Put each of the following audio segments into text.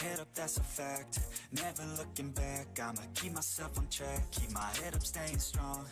head up, that's a fact. Never looking back, I'ma keep myself on track. Keep my head up, staying strong.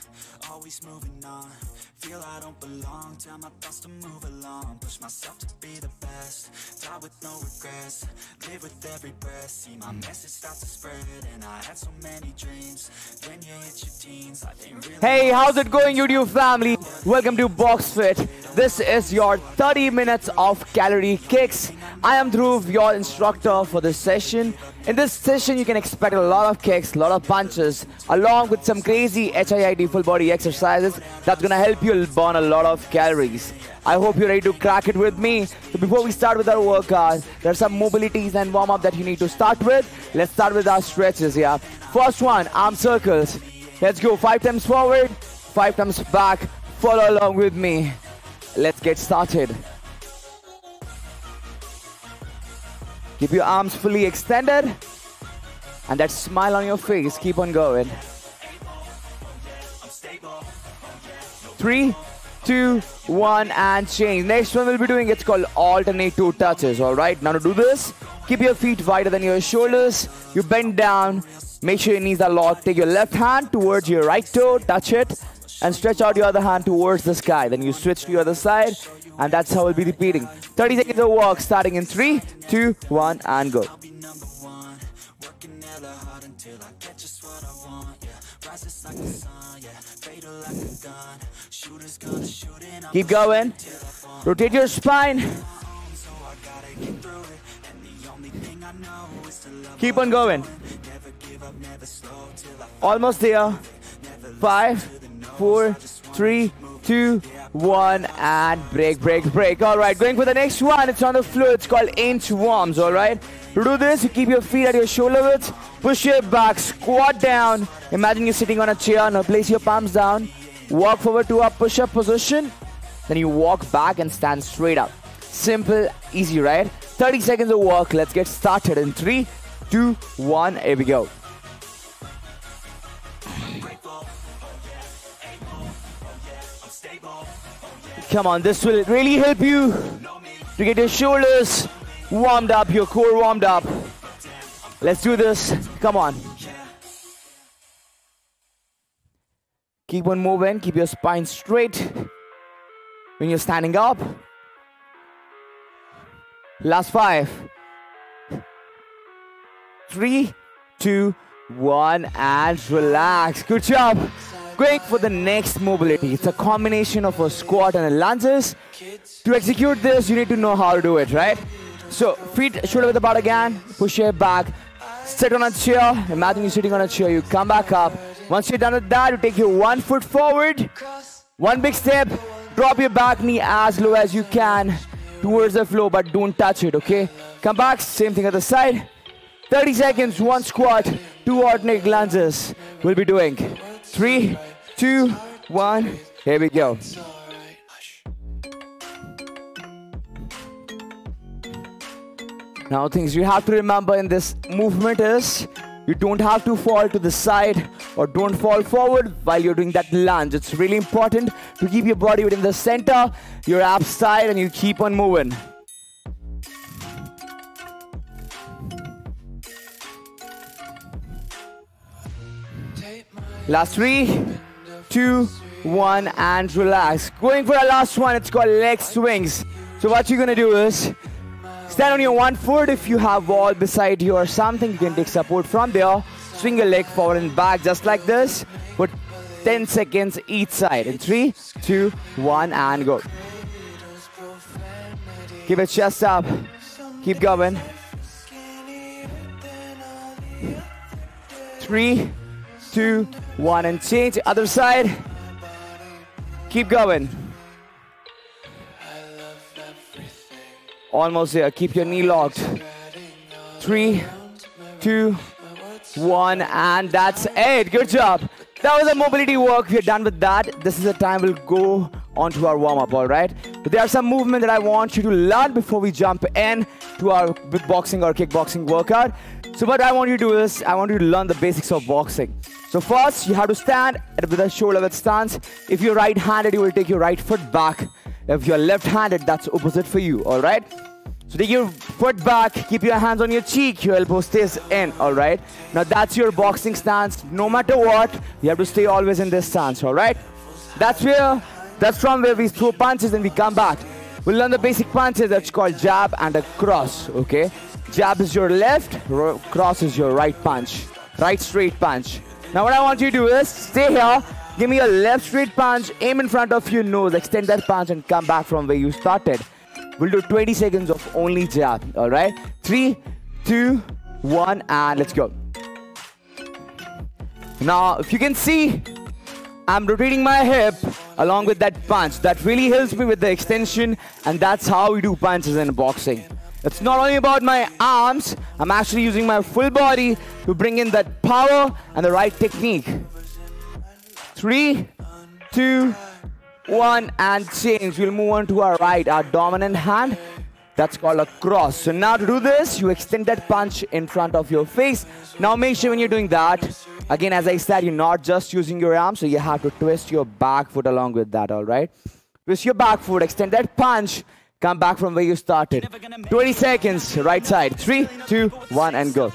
Always moving on. Feel I don't belong, tell my thoughts to move along. Push myself to be the best. Die with no regrets. Live with every breath. See my message start to spread. And I had so many dreams. When you hit your teens, I didn't really. Hey, how's it going, YouTube family? Welcome to BoxFit. This is your 30 minutes of calorie kicks. I am Dhruv, your instructor for this session. In this session, you can expect a lot of kicks, a lot of punches, along with some crazy HIIT full body exercises that's gonna help you burn a lot of calories. I hope you're ready to crack it with me. So before we start with our workout, there are some mobilities and warm up that you need to start with. Let's start with our stretches, yeah. First one, arm circles. Let's go five times forward, five times back. Follow along with me. Let's get started. Keep your arms fully extended and that smile on your face. Keep on going. Three, two, one, and change. Next one we'll be doing it's called alternate toe touches. All right. Now to do this, keep your feet wider than your shoulders. You bend down. Make sure your knees are locked. Take your left hand towards your right toe. Touch it, and stretch out your other hand towards the sky. Then you switch to the other side, and that's how we'll be repeating. 30 seconds of work starting in three, two, one, and go. Keep going. Rotate your spine. Keep on going. Almost there. Five, four, three, two, one, and break, break, break. All right, going for the next one. It's on the floor. It's called inchworms. All right. To do this, you keep your feet at your shoulder width. Push your back. Squat down. Imagine you're sitting on a chair. Now place your palms down. Walk forward to a push-up position. Then you walk back and stand straight up. Simple, easy, right? 30 seconds of work. Let's get started in three, two, one. Here we go. Come on, this will really help you to get your shoulders warmed up, your core warmed up. Let's do this. Come on. Keep on moving, keep your spine straight when you're standing up. Last five. Three, two, one, and relax. Good job. Going for the next mobility. It's a combination of a squat and a lunges. To execute this, you need to know how to do it, right? So, feet shoulder width apart again. Push your back. Sit on a chair. Imagine you're sitting on a chair. You come back up. Once you're done with that, you take your one foot forward. One big step. Drop your back knee as low as you can towards the floor, but don't touch it, okay? Come back. Same thing at the side. 30 seconds, one squat, two alternate lunges. We'll be doing three, two, one. Here we go. Now, things you have to remember in this movement is you don't have to fall to the side or don't fall forward while you're doing that lunge. It's really important to keep your body within the center, your abs tight, and you keep on moving. Last three, two, one, and relax. Going for our last one, it's called leg swings. So what you're gonna do is stand on your one foot. If you have wall beside you or something, you can take support from there. Swing your leg forward and back just like this. Put 10 seconds each side. In three, two, one, and go. Keep your chest up. Keep going. Three, two, one, and change. Other side. Keep going. Almost there. Keep your knee locked. Three, two, one, and that's it. Good job. That was a mobility work. We're done with that. This is the time we'll go on to our warm up, all right? But there are some movement that I want you to learn before we jump in to our boxing or kickboxing workout. So, what I want you to do is, I want you to learn the basics of boxing. So, first, you have to stand with a shoulder width stance. If you're right handed, you will take your right foot back. If you're left handed, that's opposite for you, all right? So take your foot back, keep your hands on your cheek, your elbow stays in, alright? Now that's your boxing stance. No matter what, you have to stay always in this stance, alright? That's where, that's from where we throw punches and we come back. We'll learn the basic punches that's called jab and a cross, okay? Jab is your left, cross is your right punch. Right straight punch. Now what I want you to do is, stay here, give me a left straight punch, aim in front of your nose, extend that punch and come back from where you started. We'll do 20 seconds of only jab. All right. Three, two, one, and let's go. Now, if you can see, I'm rotating my hip along with that punch. That really helps me with the extension, and that's how we do punches in boxing. It's not only about my arms, I'm actually using my full body to bring in that power and the right technique. Three, two, one and change. We'll move on to our right, our dominant hand. That's called a cross. So now to do this, you extend that punch in front of your face. Now make sure when you're doing that, again, as I said, you're not just using your arm, so you have to twist your back foot along with that, all right? Twist your back foot, extend that punch, come back from where you started. 20 seconds, right side. Three, two, one, and go.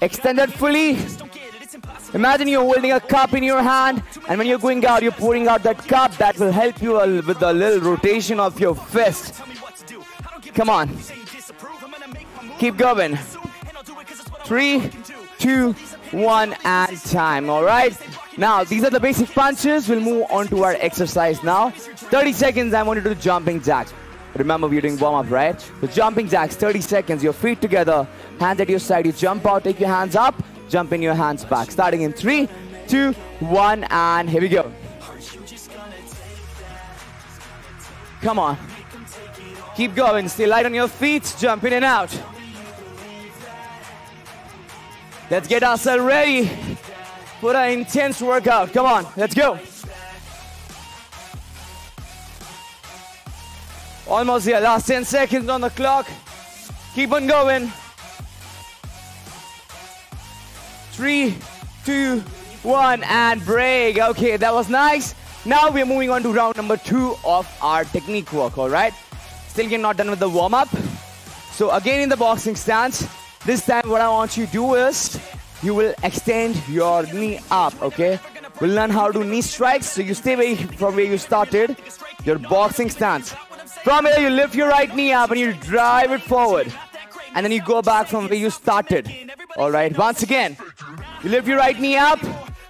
Extended fully. Imagine you're holding a cup in your hand, and when you're going out, you're pouring out that cup. That will help you with the little rotation of your fist. Come on. Keep going. Three, two, one, and time. All right. Now, these are the basic punches. We'll move on to our exercise now. 30 seconds, I want you to do jumping jacks. Remember, we're doing warm up, right? The jumping jacks, 30 seconds. Your feet together, hands at your side. You jump out, take your hands up jump in your hands back. Starting in three, two, one, and here we go. Come on. Keep going. Stay light on your feet. Jump in and out. Let's get ourselves ready for an intense workout. Come on. Let's go. Almost here. Last 10 seconds on the clock. Keep on going. Three, two, one, and break. Okay, that was nice. Now we're moving on to round number two of our technique work, all right? Still you're not done with the warm-up. So again in the boxing stance, this time what I want you to do is, you will extend your knee up, okay? We'll learn how to do knee strikes, so you stay away from where you started, your boxing stance. From here, you lift your right knee up and you drive it forward. And then you go back from where you started. All right, once again, you lift your right knee up,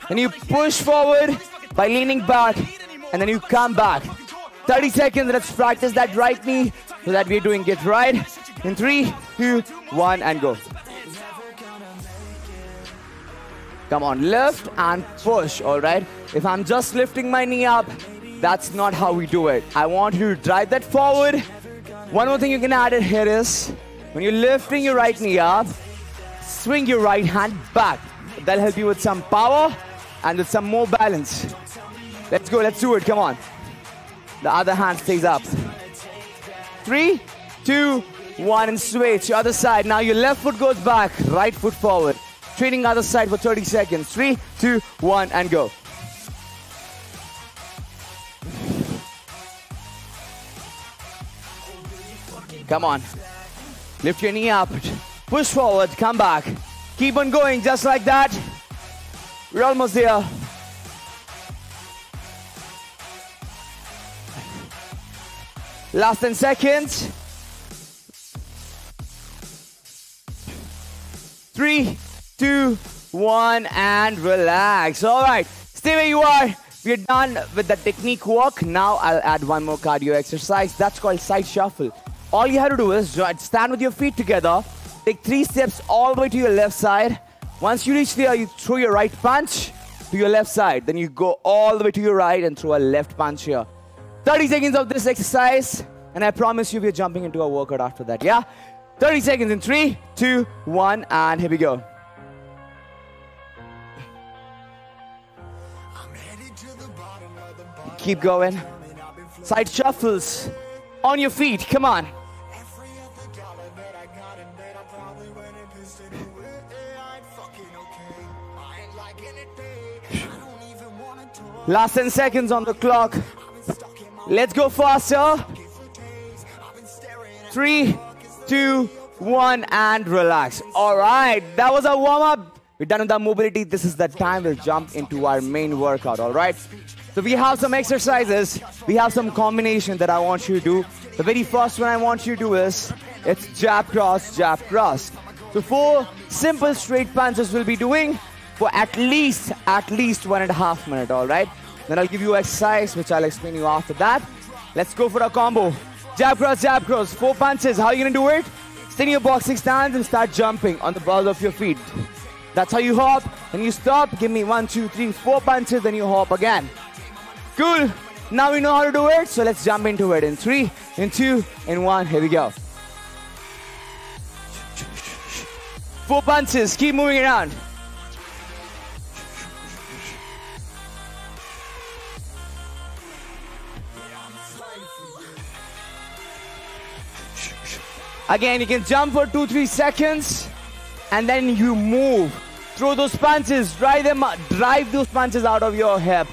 and you push forward by leaning back, and then you come back. 30 seconds, let's practice that right knee so that we're doing it right. In three, two, one, and go. Come on, lift and push, all right? If I'm just lifting my knee up, that's not how we do it. I want you to drive that forward. One more thing you can add in here is, when you're lifting your right knee up, swing your right hand back. That'll help you with some power and with some more balance. Let's go, let's do it, come on. The other hand stays up. Three, two, one, and switch. Other side. Now your left foot goes back, right foot forward. Training other side for 30 seconds. Three, two, one, and go. Come on. Lift your knee up. Push forward, come back. Keep on going just like that. We're almost there. Last 10 seconds. Three, two, one, and relax. All right, stay where you are. We're done with the technique work. Now I'll add one more cardio exercise. That's called side shuffle. All you have to do is stand with your feet together Take three steps all the way to your left side. Once you reach there, you throw your right punch to your left side. Then you go all the way to your right and throw a left punch here. 30 seconds of this exercise, and I promise you we're jumping into a workout after that, yeah? 30 seconds in three, two, one, and here we go. Keep going. Side shuffles. On your feet, come on. Last 10 seconds on the clock. Let's go faster. Three, two, one, and relax. All right, that was a warm up. We're done with our mobility. This is the time we'll jump into our main workout. All right. So we have some exercises. We have some combination that I want you to do. The very first one I want you to do is it's jab cross, jab cross. So four simple straight punches we'll be doing for at least at least one and a half minute. All right. Then I'll give you exercise which I'll explain you after that. Let's go for a combo. Jab cross, jab cross. Four punches. How are you gonna do it? Stay in your boxing stance and start jumping on the balls of your feet. That's how you hop. And you stop. Give me one, two, three, four punches. Then you hop again. Cool. Now we know how to do it. So let's jump into it in three, in two, in one. Here we go. Four punches. Keep moving around. Again, you can jump for two, three seconds, and then you move. Throw those punches, drive them, drive those punches out of your hip.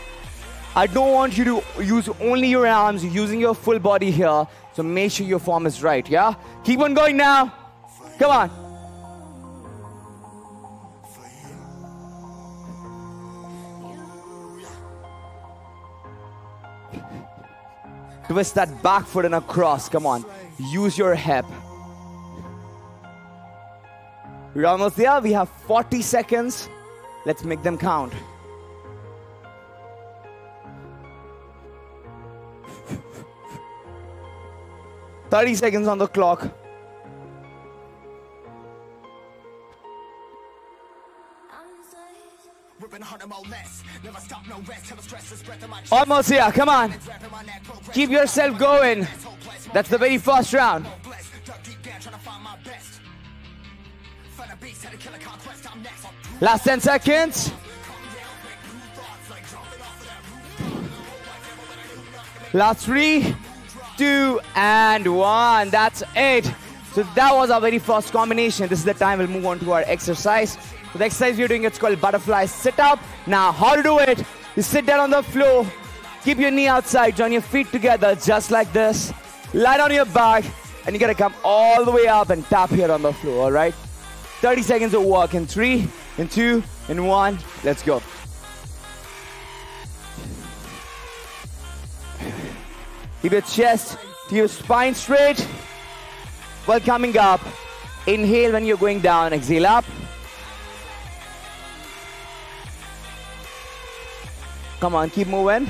I don't want you to use only your arms, using your full body here. So make sure your form is right, yeah? Keep on going now. Come on. Twist that back foot and across. Come on. Use your hip. We're almost there. We have 40 seconds. Let's make them count. Thirty seconds on the clock. Almost here, come on. Keep yourself going. That's the very first round. Last 10 seconds. Last three, two, and one. That's it. So that was our very first combination. This is the time we'll move on to our exercise. So the exercise we're doing, it's called butterfly sit up. Now, how to do it? You sit down on the floor, keep your knee outside, join your feet together just like this. Lie down your back, and you gotta come all the way up and tap here on the floor, all right? 30 seconds of work in three, in two, in one. Let's go. Keep your chest your spine straight. While coming up, inhale when you're going down, exhale up. Come on, keep moving.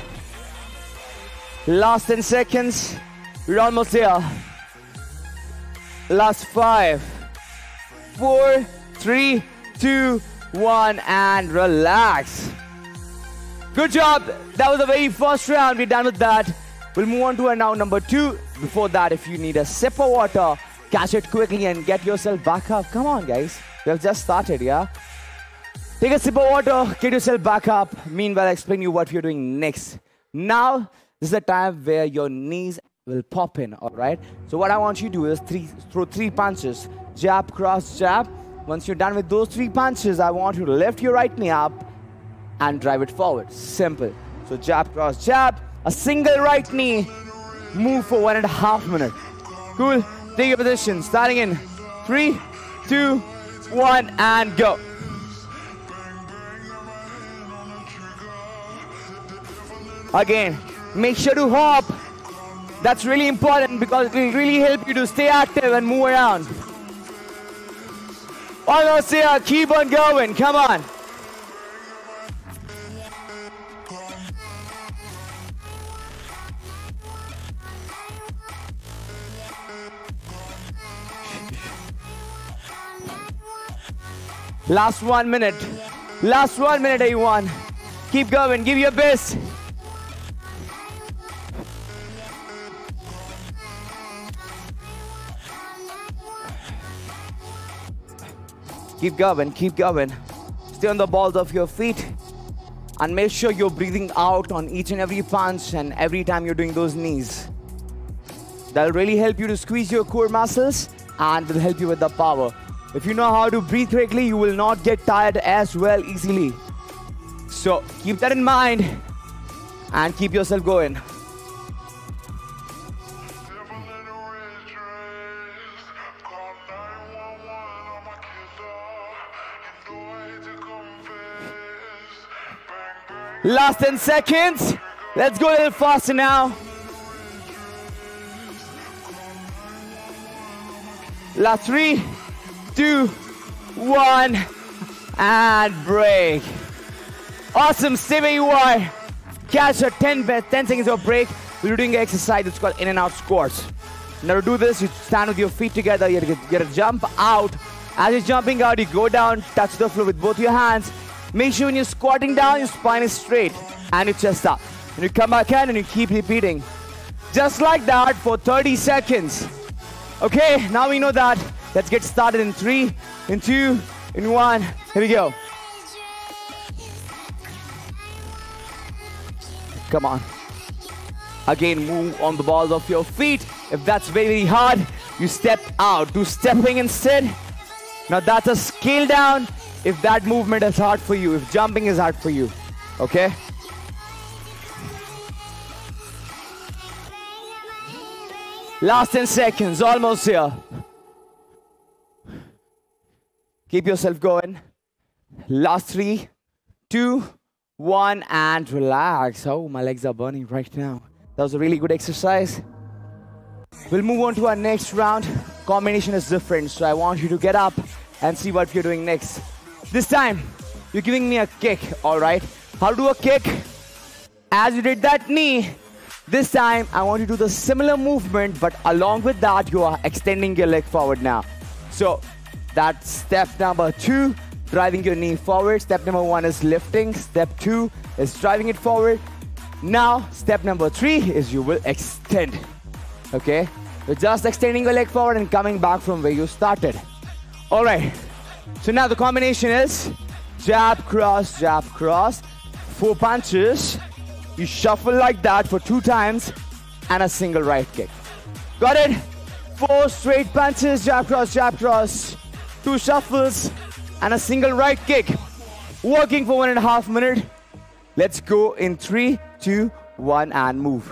Last 10 seconds. We're almost there. Last five, four, three, two, one, and relax. Good job. That was the very first round. We're done with that. We'll move on to a now number two. Before that, if you need a sip of water, catch it quickly and get yourself back up. Come on, guys. We've just started, yeah? Take a sip of water, get yourself back up. Meanwhile, I'll explain you what you're doing next. Now, this is the time where your knees will pop in, all right? So what I want you to do is three, throw three punches. Jab, cross, jab. Once you're done with those three punches, I want you to lift your right knee up and drive it forward. Simple. So jab, cross, jab a single right knee, move for one and a half minute. Cool. Take your position. Starting in three, two, one, and go. Again, make sure to hop. That's really important because it will really help you to stay active and move around. Almost here. Keep on going. Come on. Last one minute. Last one minute, everyone. Keep going. Give your best. Keep going. Keep going. Stay on the balls of your feet. And make sure you're breathing out on each and every punch and every time you're doing those knees. That'll really help you to squeeze your core muscles and will help you with the power. If you know how to breathe correctly, you will not get tired as well easily. So keep that in mind and keep yourself going. Last 10 seconds. Let's go a little faster now. Last three two, one, and break. Awesome, where you are. Catch a 10, 10 seconds of break. We're doing an exercise, it's called in and out squats. Now to do this, you stand with your feet together, you get a jump out. As you're jumping out, you go down, touch the floor with both your hands. Make sure when you're squatting down, your spine is straight and your chest up. And you come back in and you keep repeating. Just like that for 30 seconds. Okay, now we know that. Let's get started in three, in two, in one. Here we go. Come on. Again, move on the balls of your feet. If that's very, very hard, you step out. Do stepping instead. Now that's a scale down if that movement is hard for you, if jumping is hard for you. Okay? Last 10 seconds, almost here. Keep yourself going. Last three, two, one, and relax. Oh, my legs are burning right now. That was a really good exercise. We'll move on to our next round. Combination is different, so I want you to get up and see what you're doing next. This time, you're giving me a kick, alright? How to do a kick? As you did that knee, this time I want you to do the similar movement, but along with that, you are extending your leg forward now. So that's step number two, driving your knee forward. Step number one is lifting. Step two is driving it forward. Now, step number three is you will extend. Okay? You're just extending your leg forward and coming back from where you started. All right. So now the combination is jab, cross, jab, cross. Four punches. You shuffle like that for two times and a single right kick. Got it? Four straight punches, jab, cross, jab, cross. Two shuffles and a single right kick. Working for one and a half minute. Let's go in three, two, one, and move.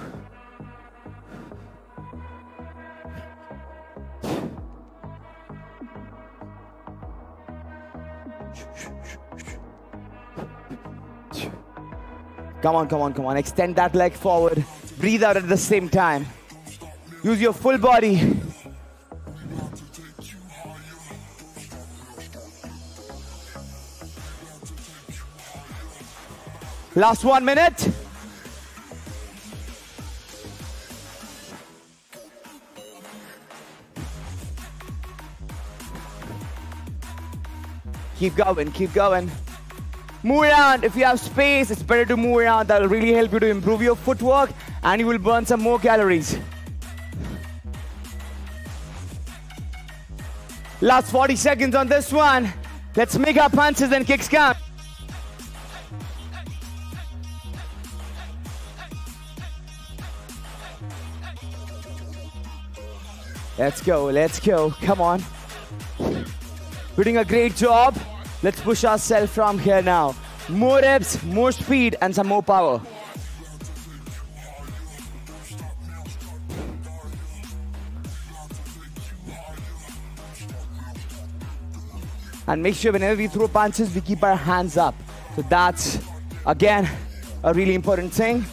Come on, come on, come on. Extend that leg forward. Breathe out at the same time. Use your full body. Last one minute. Keep going, keep going. Move around. If you have space, it's better to move around. That'll really help you to improve your footwork and you will burn some more calories. Last 40 seconds on this one. Let's make our punches and kicks count. Let's go, let's go. Come on. You're doing a great job. Let's push ourselves from here now. More reps, more speed, and some more power. And make sure whenever we throw punches, we keep our hands up. So that's, again, a really important thing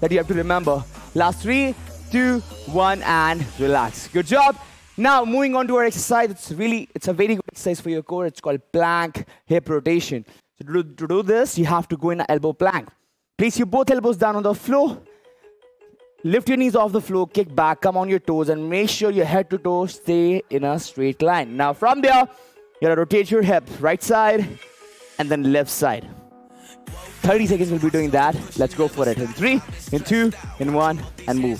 that you have to remember. Last three, two, one, and relax. Good job. Now, moving on to our exercise, it's really, it's a very good exercise for your core. It's called plank hip rotation. So to do, to do this, you have to go in an elbow plank. Place your both elbows down on the floor. Lift your knees off the floor, kick back, come on your toes, and make sure your head to toe stay in a straight line. Now, from there, you gotta rotate your hip right side and then left side. 30 seconds we'll be doing that. Let's go for it. In three, in two, in one, and move.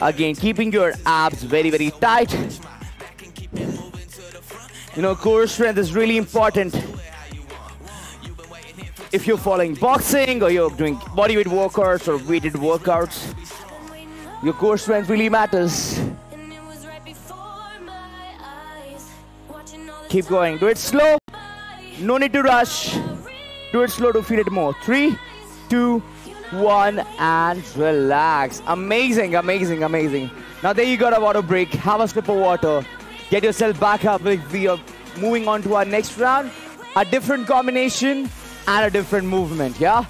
Again, keeping your abs very, very tight. You know, core strength is really important. If you're following boxing or you're doing bodyweight workouts or weighted workouts, your core strength really matters. Keep going. Do it slow. No need to rush. Do it slow to feel it more. Three, two, one, and relax. Amazing, amazing, amazing. Now there you got a water break. Have a sip of water. Get yourself back up. We are moving on to our next round. a different combination and a different movement, yeah?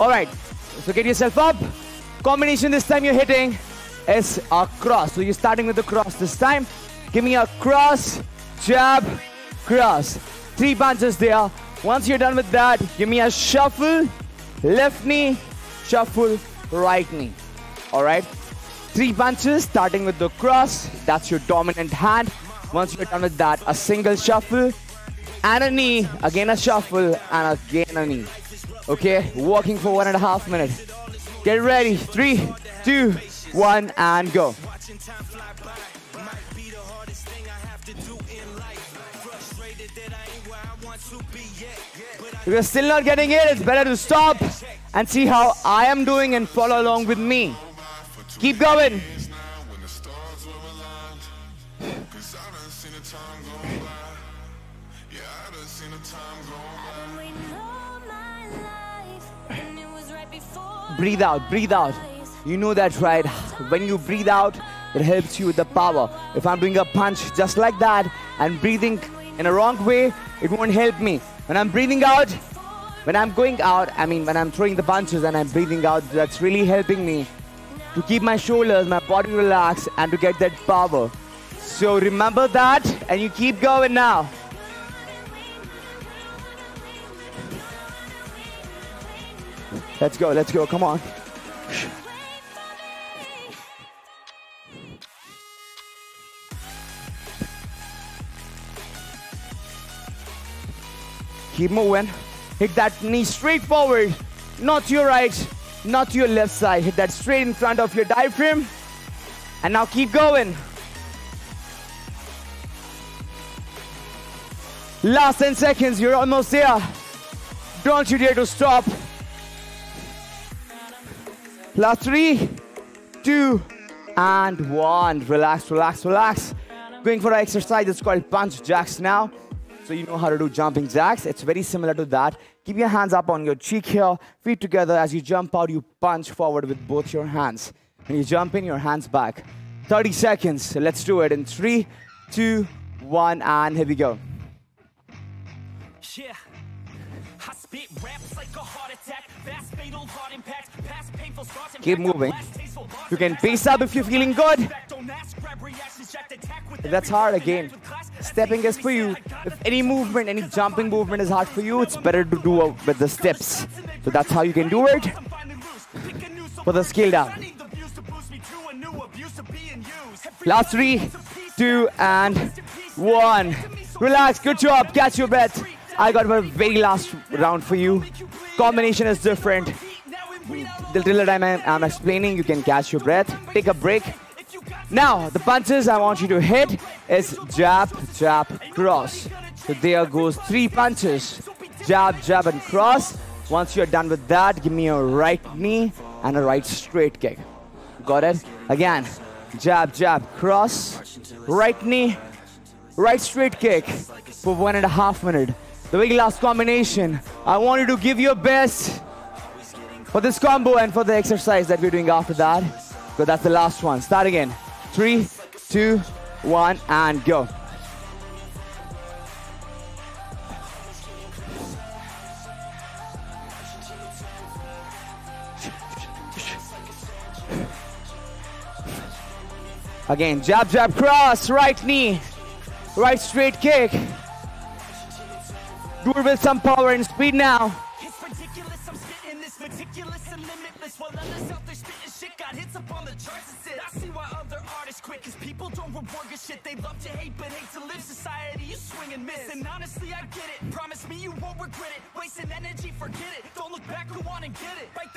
All right, so get yourself up. Combination this time you're hitting is a cross. So you're starting with the cross this time. Give me a cross, jab, cross. Three punches there. Once you're done with that, give me a shuffle, left knee, shuffle, right knee. All right? Three punches starting with the cross. That's your dominant hand. Once you're done with that, a single shuffle and a knee, again a shuffle and again a knee. Okay, walking for one and a half minutes. Get ready. Three, two, one, and go. If you're still not getting it, it's better to stop and see how I am doing and follow along with me. Keep going. breathe out, breathe out. You know that, right? When you breathe out, it helps you with the power. If I'm doing a punch just like that and breathing in a wrong way, it won't help me. When I'm breathing out, when I'm going out, I mean, when I'm throwing the punches and I'm breathing out, that's really helping me to keep my shoulders, my body relaxed, and to get that power. So remember that, and you keep going now. Let's go, let's go, come on. Keep moving. Hit that knee straight forward, not to your right, not to your left side. Hit that straight in front of your diaphragm. And now keep going. Last 10 seconds, you're almost there. Don't you dare to stop. Last three, two, and one. Relax, relax, relax. Going for an exercise that's called punch jacks now. So you know how to do jumping jacks. It's very similar to that. Keep your hands up on your cheek here, feet together. As you jump out, you punch forward with both your hands. When you jump in, your hands back. 30 seconds. Let's do it in three, two, one, and here we go. Yeah. I spit raps like a heart attack, fast fatal heart impact. Keep moving. You can pace up if you're feeling good. If that's hard again. Stepping is for you. If any movement, any jumping movement is hard for you, it's better to do it with the steps. So that's how you can do it. Put the scale down. Last three, two, and one. Relax, good job, catch your breath. I got my very last round for you. Combination is different till the time I'm, I'm explaining, you can catch your breath, take a break. Now, the punches I want you to hit is jab, jab, cross. So there goes three punches. Jab, jab, and cross. Once you're done with that, give me a right knee and a right straight kick. Got it? Again, jab, jab, cross, right knee, right straight kick for one and a half minute. The very last combination. I want you to give your best for this combo and for the exercise that we're doing after that. So that's the last one. Start again. Three, two, one, and go. Again, jab, jab, cross, right knee, right straight kick. Do it with some power and speed now.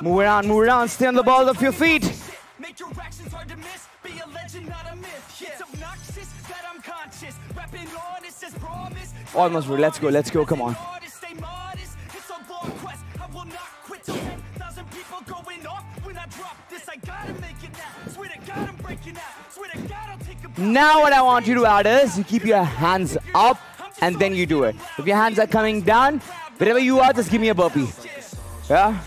Move around move around stay on the ball of your feet. Make your actions hard to miss. Be a legend not a myth. Yeah. It's obnoxious that I'm conscious. Rapping honest as promise Almost let's go let's go. Come on. Now what I want you to add is you keep your hands up and then you do it. If your hands are coming down, wherever you are, just give me a burpee. Yeah?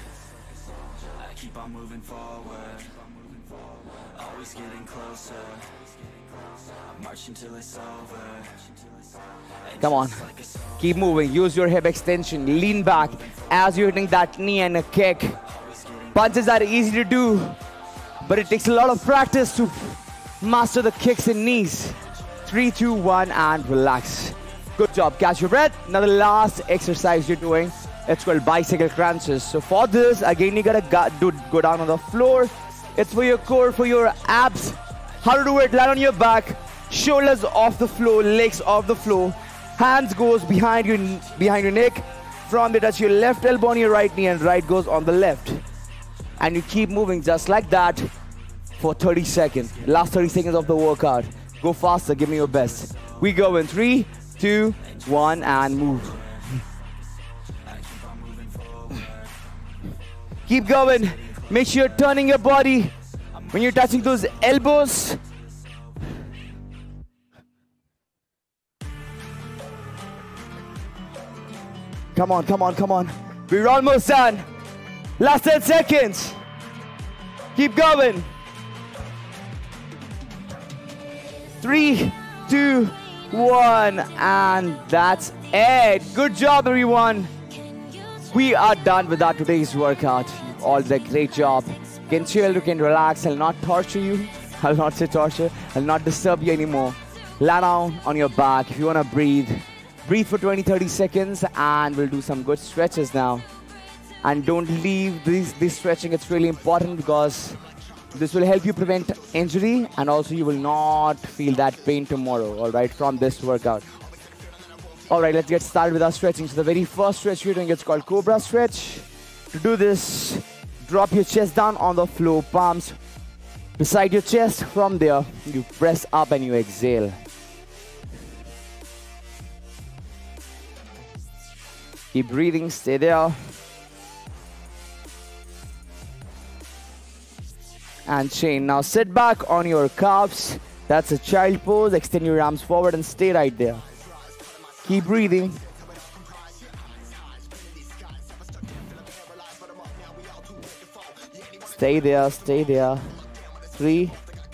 Come on. Keep moving. Use your hip extension. Lean back as you're hitting that knee and a kick. Punches are easy to do, but it takes a lot of practice to master the kicks and knees. Three, two, one, and relax. Good job. Catch your breath. Now the last exercise you're doing, it's called bicycle crunches. So for this, again, you gotta go, do, go down on the floor. It's for your core, for your abs. How to do it? Lie on your back, shoulders off the floor, legs off the floor. Hands goes behind your behind your neck. From there, touch your left elbow on your right knee, and right goes on the left. And you keep moving just like that for 30 seconds. Last 30 seconds of the workout. Go faster. Give me your best. We go in three, two, one, and move. Keep going. Make sure you're turning your body when you're touching those elbows. Come on, come on, come on. We're almost done. Last 10 seconds. Keep going. Three, two, one, and that's it. Good job, everyone. We are done with our today's workout. You all did a great job. You can chill, you can relax. I'll not torture you. I'll not say torture. I'll not disturb you anymore. Lie down on your back. If you want to breathe, breathe for 20 30 seconds, and we'll do some good stretches now. And don't leave this, this stretching, it's really important because this will help you prevent injury and also you will not feel that pain tomorrow, all right, from this workout. All right, let's get started with our stretching. So the very first stretch we're doing, it's called Cobra Stretch. To do this, drop your chest down on the floor, palms beside your chest. From there, you press up and you exhale. Keep breathing, stay there. And chain. Now sit back on your calves. That's a child pose. Extend your arms forward and stay right there. Keep breathing. Stay there, stay there. Three,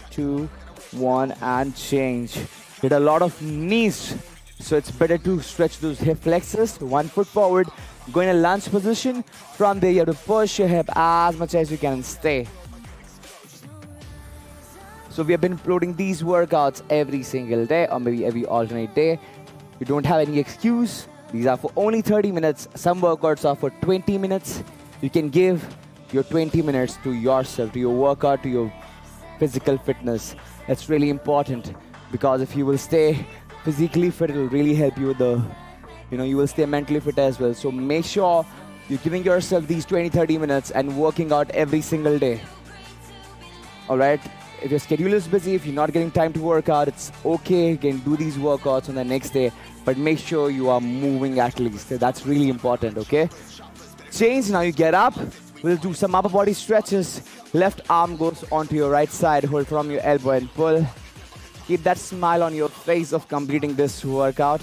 two, one, and change. Hit a lot of knees, so it's better to stretch those hip flexors. One foot forward, go in a lunge position. From there, you have to push your hip as much as you can and stay. So we have been uploading these workouts every single day or maybe every alternate day. You don't have any excuse. These are for only 30 minutes. Some workouts are for 20 minutes. You can give your 20 minutes to yourself, to your workout, to your physical fitness. That's really important because if you will stay physically fit, it will really help you with the, you know, you will stay mentally fit as well. So make sure you're giving yourself these 20, 30 minutes and working out every single day. All right if your schedule is busy, if you're not getting time to work out, it's okay. You can do these workouts on the next day, but make sure you are moving at least. That's really important, okay? Change, now you get up. We'll do some upper body stretches. Left arm goes onto your right side. Hold from your elbow and pull. Keep that smile on your face of completing this workout.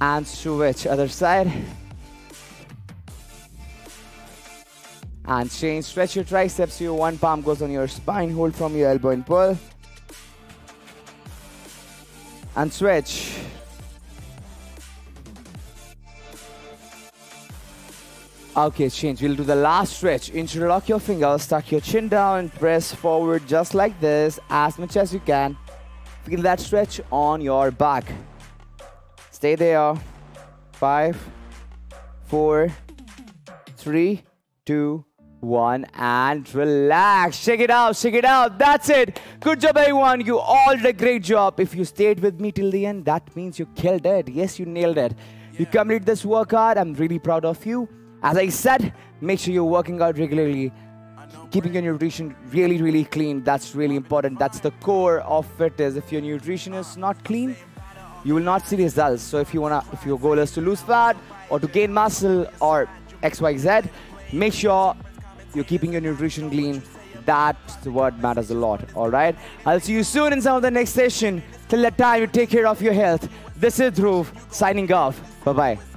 And switch other side. and change. Stretch your triceps. Your one palm goes on your spine. Hold from your elbow and pull. And switch. Okay, change. We'll do the last stretch. Interlock your fingers, tuck your chin down, and press forward just like this as much as you can. Feel that stretch on your back. Stay there. Five, four, three, two, one and relax. Check it out, check it out. That's it. Good job, everyone. You all did a great job. If you stayed with me till the end, that means you killed it. Yes, you nailed it. You completed this workout. I'm really proud of you. As I said, make sure you're working out regularly. Keeping your nutrition really, really clean. That's really important. That's the core of fitness. If your nutrition is not clean, you will not see results. So if you wanna, if your goal is to lose fat or to gain muscle or X, Y, Z, make sure you're keeping your nutrition clean. That's what matters a lot, all right? I'll see you soon in some of the next session. Till that time, you take care of your health. This is Dhruv signing off. Bye-bye.